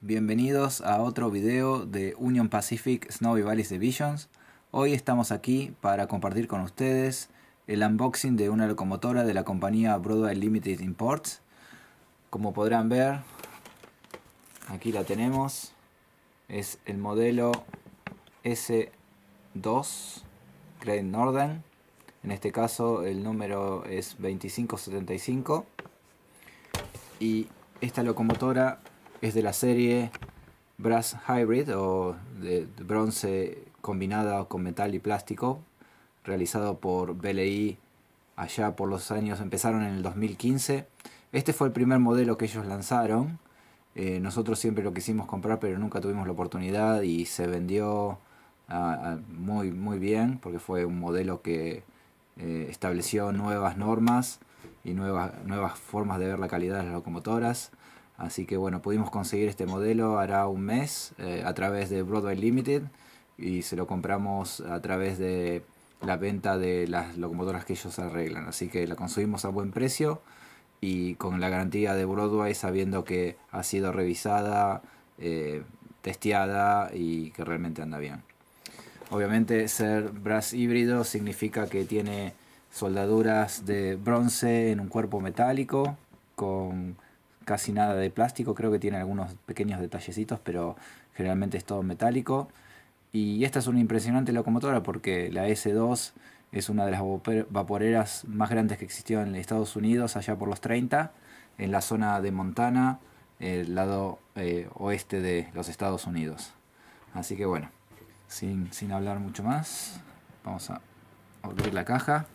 bienvenidos a otro video de Union Pacific Snowy Valleys Divisions. Hoy estamos aquí para compartir con ustedes el unboxing de una locomotora de la compañía Broadway Limited Imports. Como podrán ver, aquí la tenemos. Es el modelo S2 Great Northern. En este caso el número es 2575. Y esta locomotora es de la serie Brass Hybrid o de, bronce combinada con metal y plástico, realizado por BLI allá por los años, empezaron en el 2015. Este fue el primer modelo que ellos lanzaron. Eh, nosotros siempre lo quisimos comprar, pero nunca tuvimos la oportunidad y se vendió muy, muy bien porque fue un modelo que eh, estableció nuevas normas y nuevas, nuevas formas de ver la calidad de las locomotoras. Así que bueno, pudimos conseguir este modelo hará un mes eh, a través de Broadway Limited y se lo compramos a través de la venta de las locomotoras que ellos arreglan. Así que la conseguimos a buen precio y con la garantía de Broadway sabiendo que ha sido revisada, eh, testeada y que realmente anda bien. Obviamente ser brass híbrido significa que tiene soldaduras de bronce en un cuerpo metálico con casi nada de plástico, creo que tiene algunos pequeños detallecitos, pero generalmente es todo metálico. Y esta es una impresionante locomotora porque la S2 es una de las vaporeras más grandes que existió en Estados Unidos allá por los 30, en la zona de Montana, el lado eh, oeste de los Estados Unidos. Así que bueno, sin, sin hablar mucho más, vamos a abrir la caja.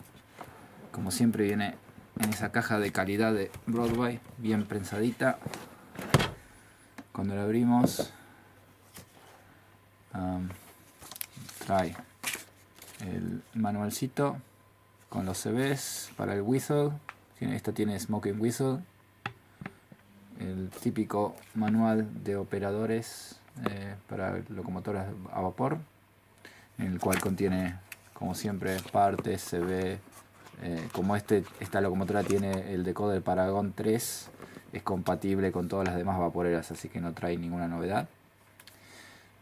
Como siempre viene en esa caja de calidad de Broadway, bien prensadita. Cuando la abrimos, trae el manualcito con los CVs para el whistle. Esta tiene smoking whistle. El típico manual de operadores eh, para locomotoras a vapor, en el cual contiene, como siempre, partes, CV, eh, como este, esta locomotora tiene el decoder Paragon 3, es compatible con todas las demás vaporeras, así que no trae ninguna novedad.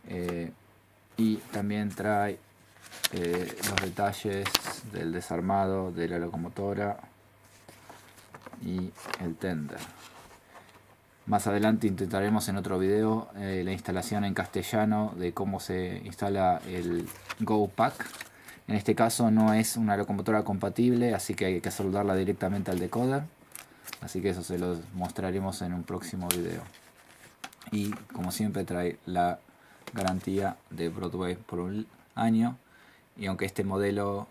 Eh, y también trae eh, los detalles del desarmado de la locomotora y el tender. Más adelante intentaremos en otro video la instalación en castellano de cómo se instala el Go Pack en este caso no es una locomotora compatible, así que hay que soldarla directamente al decoder. Así que eso se lo mostraremos en un próximo video. Y como siempre trae la garantía de Broadway por un año. Y aunque este modelo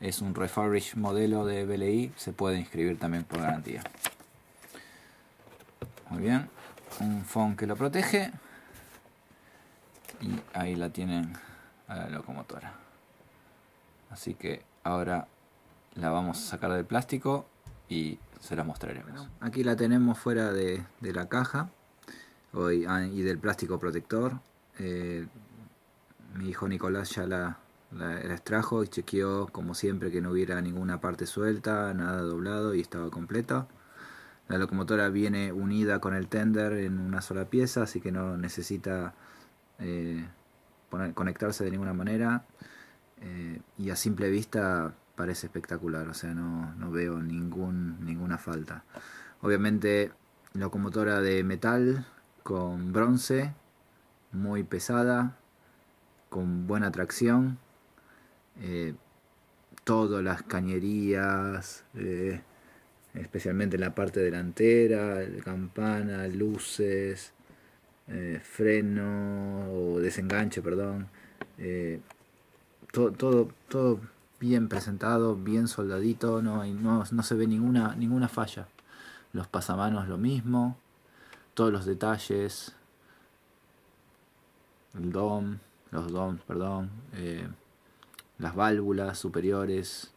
es un refurbished modelo de BLI, se puede inscribir también por garantía. Muy bien, un phone que lo protege. Y ahí la tienen a la locomotora así que ahora la vamos a sacar del plástico y se la mostraremos. Aquí la tenemos fuera de, la caja. Hoy, ah, y del plástico protector. Eh, mi hijo Nicolás ya la, extrajo y chequeó como siempre que no hubiera ninguna parte suelta nada doblado y estaba completa. La locomotora viene unida con el tender en una sola pieza así que no necesita eh, conectarse de ninguna manera eh, y a simple vista parece espectacular, o sea, no, no veo ningún, ninguna falta. Obviamente locomotora de metal con bronce, muy pesada, con buena tracción, eh, todas las cañerías, eh, especialmente en la parte delantera, campana, luces, freno o desenganche, perdón todo, todo, todo bien presentado, bien soldadito, no, no, no se ve ninguna, ninguna falla. Los pasamanos lo mismo, todos los detalles, el dom, los doms, perdón, eh, las válvulas superiores,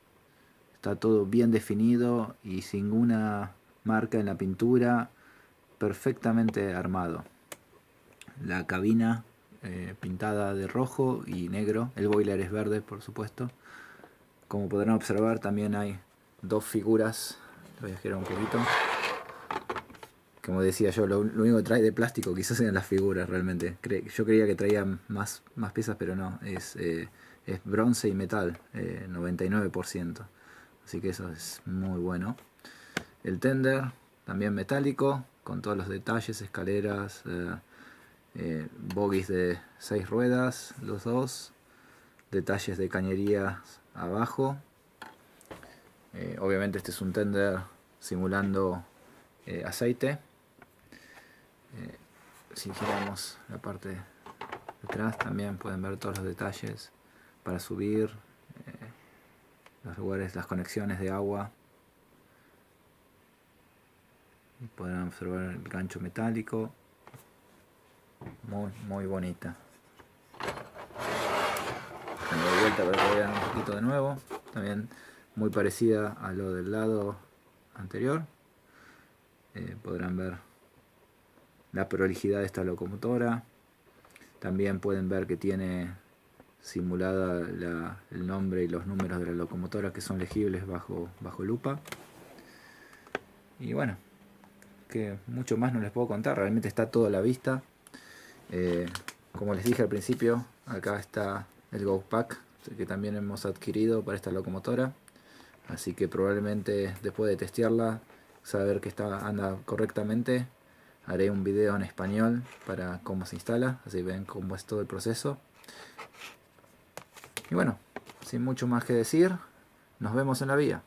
está todo bien definido y sin ninguna marca en la pintura, perfectamente armado. La cabina eh, pintada de rojo y negro. El boiler es verde, por supuesto. Como podrán observar, también hay dos figuras. Voy a girar un poquito. como decía yo, lo, único que trae de plástico quizás sean las figuras realmente. yo creía que traía más, más piezas, pero no, es, eh, es bronce y metal, 99%. Eh, Así que eso es muy bueno. El tender, también metálico, con todos los detalles, escaleras, bogies de 6 ruedas, los dos, detalles de cañería abajo. obviamente este es un tender simulando aceite. Eh, si giramos la parte de atrás también pueden ver todos los detalles para subir eh, los lugares, las conexiones de agua. Podrán observar el gancho metálico muy muy bonita de vuelta para que vean un poquito de nuevo también muy parecida a lo del lado anterior eh, podrán ver la prolijidad de esta locomotora. También pueden ver que tiene simulada el nombre y los números de la locomotora que son legibles bajo, bajo lupa. Y bueno, que mucho más no les puedo contar, realmente está todo a la vista. Eh, como les dije al principio, acá está el Go Pack que también hemos adquirido para esta locomotora. Así que probablemente después de testearla, saber que está, anda correctamente, haré un video en español para cómo se instala, así ven cómo es todo el proceso. Y bueno, sin mucho más que decir, nos vemos en la vía.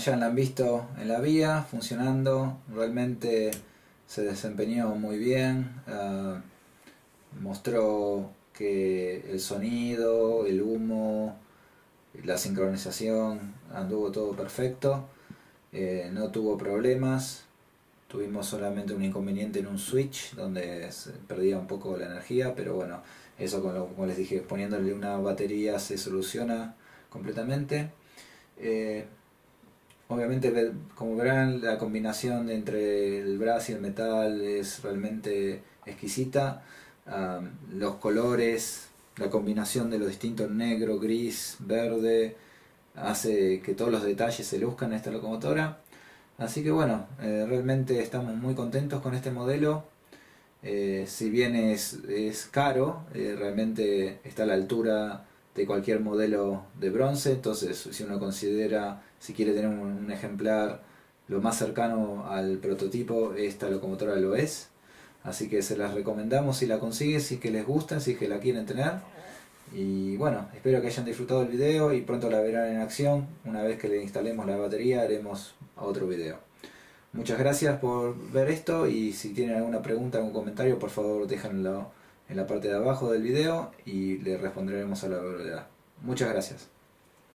Ya la han visto en la vía, funcionando, realmente se desempeñó muy bien, ah, mostró que el sonido, el humo, la sincronización anduvo todo perfecto, eh, no tuvo problemas, tuvimos solamente un inconveniente en un switch donde se perdía un poco la energía, pero bueno, eso como les dije, poniéndole una batería se soluciona completamente. Eh, Obviamente, como verán, la combinación entre el brass y el metal es realmente exquisita. los colores, la combinación de los distintos negro, gris, verde, hace que todos los detalles se luzcan en esta locomotora. Así que bueno, eh, realmente estamos muy contentos con este modelo. Eh, si bien es, es caro, eh, realmente está a la altura de cualquier modelo de bronce. Entonces, si uno considera, si quiere tener un, ejemplar lo más cercano al prototipo, esta locomotora lo es. Así que se las recomendamos si la consiguen, si que les gusta, si que la quieren tener. Y bueno, espero que hayan disfrutado el video y pronto la verán en acción. Una vez que le instalemos la batería haremos otro video. Muchas gracias por ver esto y si tienen alguna pregunta, algún comentario, por favor déjenlo en la parte de abajo del video y le responderemos a la verdad. Muchas gracias.